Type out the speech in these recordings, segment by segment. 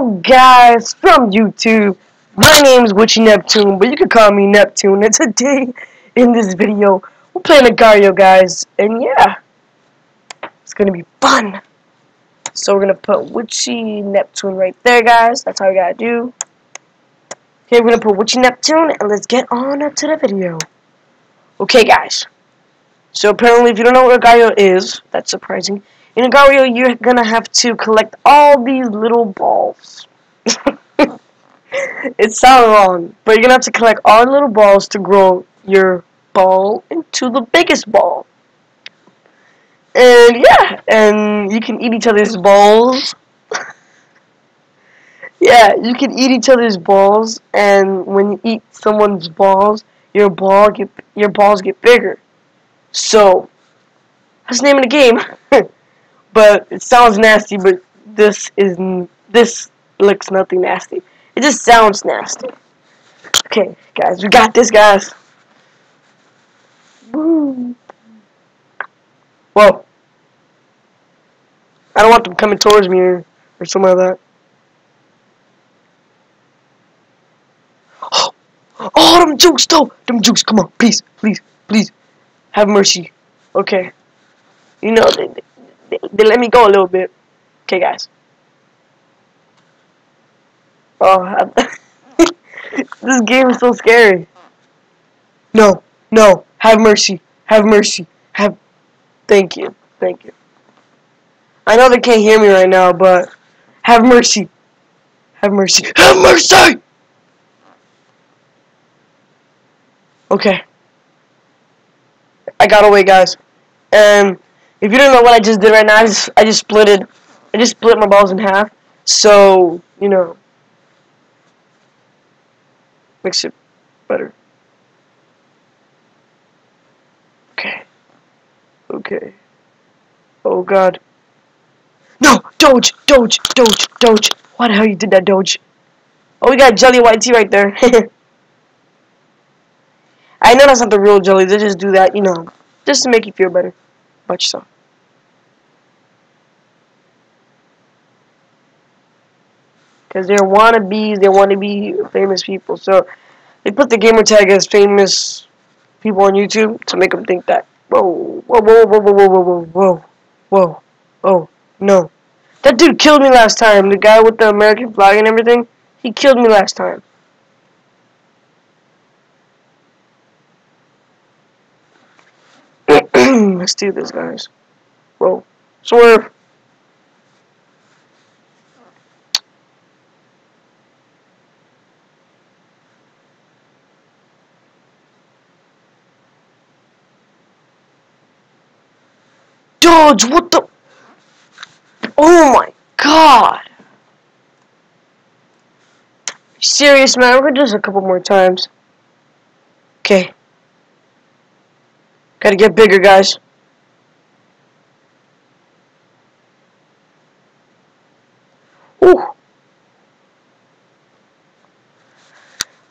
Guys from YouTube. My name is Witchy Neptune, but you can call me Neptune. And today, in this video, we're playing Agar.io guys. And yeah, it's gonna be fun. So we're gonna put Witchy Neptune right there guys. That's how we gotta do. Okay, we're gonna put Witchy Neptune and let's get on up to the video. Okay guys. So apparently if you don't know what Agar.io is, that's surprising. In Agar.io, you're gonna have to collect all these little balls. it sounds wrong, but you're gonna have to collect all the little balls to grow your ball into the biggest ball. And yeah, and you can eat each other's balls. yeah, you can eat each other's balls, and when you eat someone's balls, your ball get your balls get bigger. So that's the name of the game. but it sounds nasty. But this is this looks nothing nasty. It just sounds nasty. Okay, guys, we got this, guys. Woo. Whoa. I don't want them coming towards me or, or something like that. Oh, them jukes, though. Them jukes, come on, please, please, please. Have mercy. Okay. You know, they, they, they let me go a little bit. Okay, guys. Oh, this game is so scary. No, no. Have mercy. Have mercy. Have. Thank you. Thank you. I know they can't hear me right now, but have mercy. Have mercy. Have mercy! Okay. I got away, guys. And if you don't know what I just did right now, I just I just split it. I just split my balls in half. So you know, makes it better. Okay. Okay. Oh God. No, Doge, Doge, Doge, Doge. Why the hell you did that, Doge? Oh, we got Jelly White Tea right there. I know that's not the real jelly. They just do that, you know, just to make you feel better yourself. Because they're wannabes, they want to be famous people. So they put the gamer tag as famous people on YouTube to make them think that. Whoa, whoa, whoa, whoa, whoa, whoa, whoa, whoa, whoa, oh, no. That dude killed me last time. The guy with the American flag and everything. He killed me last time. Let's do this, guys. Whoa. Swerve. Dodge, what the? Oh my god. serious, man? We're gonna do this a couple more times. Okay. Gotta get bigger, guys.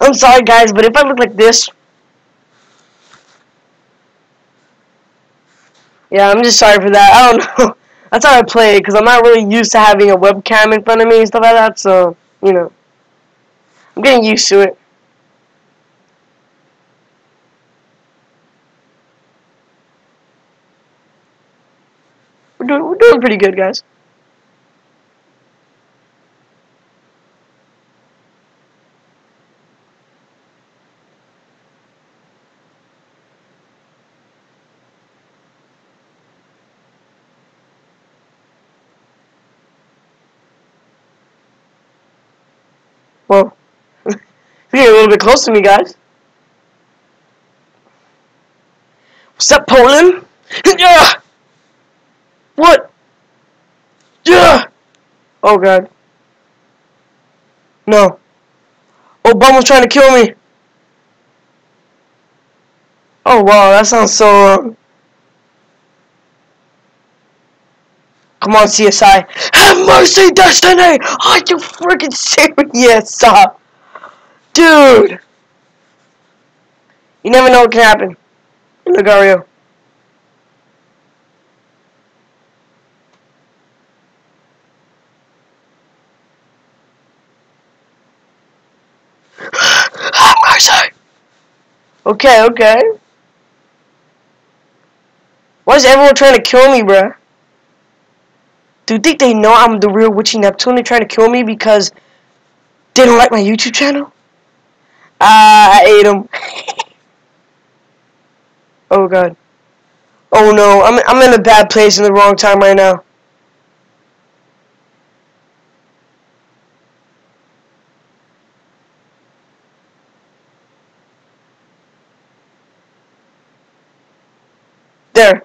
I'm sorry, guys, but if I look like this... Yeah, I'm just sorry for that. I don't know. That's how I play because I'm not really used to having a webcam in front of me and stuff like that, so, you know. I'm getting used to it. We're doing, we're doing pretty good, guys. Whoa. You're a little bit close to me, guys. What's up, Poland? Yeah! What? Yeah! Oh, God. No. Obama's trying to kill me. Oh, wow, that sounds so wrong. Come on, CSI. Have mercy, Destiny! Are you freaking serious? Uh, dude! You never know what can happen. Lugario. Have mercy! Okay, okay. Why is everyone trying to kill me, bruh? Do you think they know I'm the real Witchy Neptune? They're trying to kill me because they don't like my YouTube channel? Ah, I ate them. oh god. Oh no, I'm I'm in a bad place in the wrong time right now. There.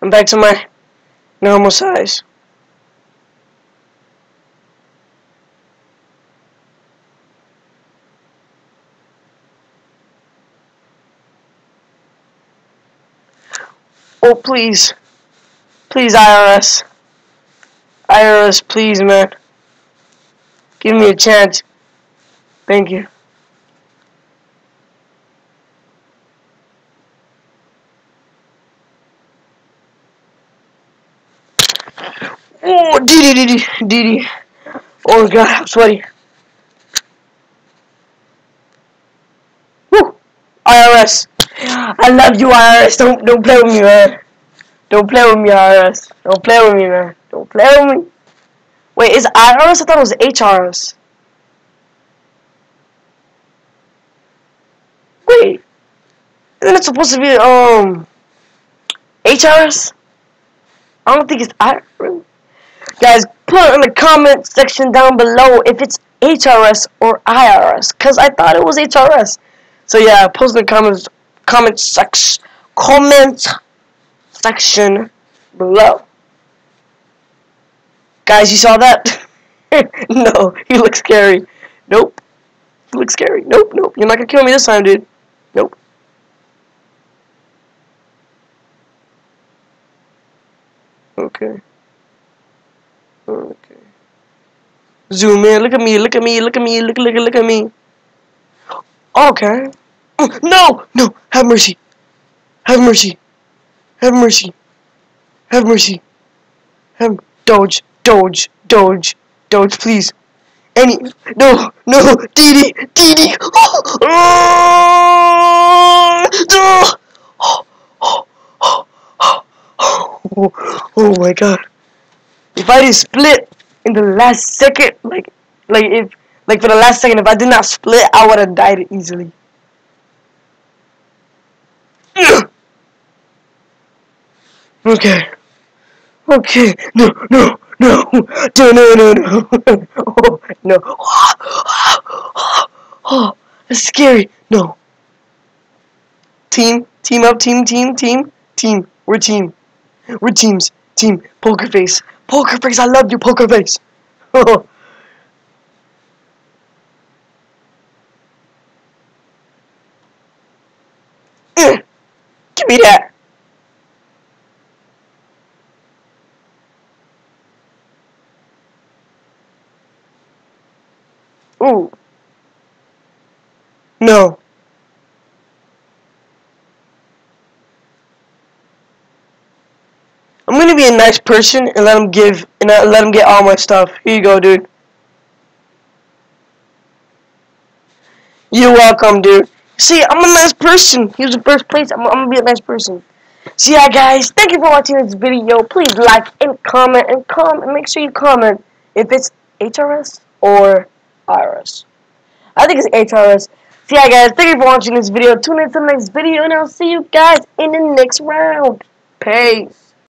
I'm back to my normal size. Oh, please. Please, IRS. IRS, please, man. Give me a chance. Thank you. Oh, Didi, Didi, Didi. Oh, God, I'm sweaty. Woo! IRS. I love you, IRS. Don't don't play with me, man. Don't play with me, IRS. Don't play with me, man. Don't play with me. Wait, is IRS? I thought it was HRS. Wait, isn't it supposed to be um HRS? I don't think it's IRS. Guys, put in the comment section down below if it's HRS or IRS, cause I thought it was HRS. So yeah, post in the comments comment section comment section below. Guys, you saw that? no, he looks scary. Nope. He looks scary. Nope, nope. You're not gonna kill me this time, dude. Nope. Okay. Okay. Zoom in. Look at me. Look at me. Look at me. Look, look, look at me. Okay. Oh, no! No! Have mercy! Have mercy! Have mercy! Have mercy! Have Doge! Doge! Doge! Doge, please! Any no no Didi Didi oh, oh, oh, oh, oh my god if I didn't split in the last second like like if like for the last second if I did not split I would have died easily Okay. Okay. No, no, no. No, no, no, no. Oh, no. Oh, that's scary. No. Team. Team up. Team, team, team. Team. We're team. We're teams. Team. Poker face. Poker face. I love you, poker face. That. Ooh. No. I'm gonna be a nice person and let him give and let him get all my stuff. Here you go, dude. You're welcome, dude. See, I'm a nice person. Here's the first place. I'm, I'm gonna be a nice person. So yeah, guys, thank you for watching this video. Please like and comment and comment. Make sure you comment if it's HRS or IRS. I think it's HRS. So yeah, guys, thank you for watching this video. Tune in to the next video, and I'll see you guys in the next round. Peace.